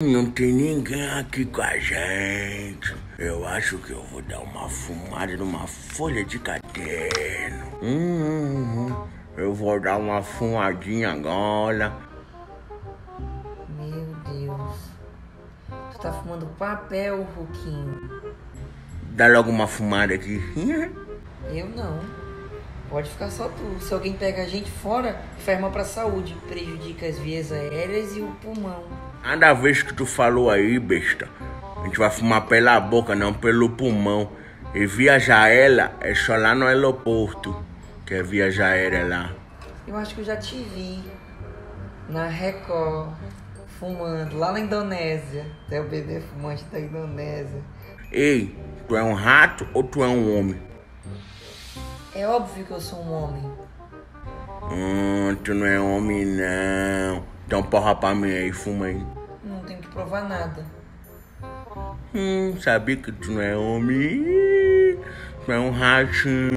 Não tem ninguém aqui com a gente. Eu acho que eu vou dar uma fumada numa folha de caderno. Hum, eu vou dar uma fumadinha agora. Meu Deus. Tu tá fumando papel, Ruquinho. Dá logo uma fumada aqui. Eu não. Pode ficar só tu. Se alguém pega a gente fora, faz mal pra saúde. Prejudica as vias aéreas e o pulmão. Cada vez que tu falou aí, besta, a gente vai fumar pela boca, não pelo pulmão. E viajar aérea é só lá no aeroporto, que é viajar aérea lá. Eu acho que eu já te vi na Record, fumando, lá na Indonésia. Tu é o bebê fumante da Indonésia. Ei, tu é um rato ou tu é um homem? É óbvio que eu sou um homem. Hum, tu não é homem não. Então porra pra mim aí, fuma aí. Não tenho que provar nada. Hum, sabia que tu não é homem. Tu é um ratinho.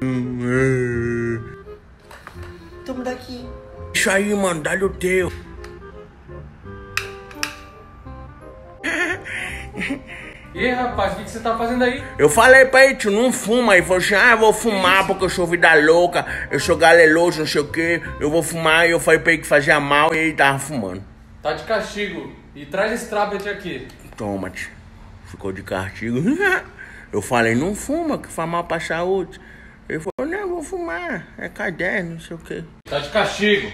Toma daqui. Isso aí, mano, dá-lhe o teu. E aí, rapaz, o que, que você tá fazendo aí? Eu falei pra ele, tu não fuma. Ele falou assim, ah, eu vou fumar porque eu sou vida louca, eu sou galeloso, não sei o que, eu vou fumar. E eu falei pra ele que fazia mal e ele tava fumando. Tá de castigo. E traz esse tablet aqui. Toma-te. Ficou de castigo. Eu falei, não fuma, que faz mal pra saúde. Ele falou, não, eu vou fumar, é caderno, não sei o que. Tá de castigo.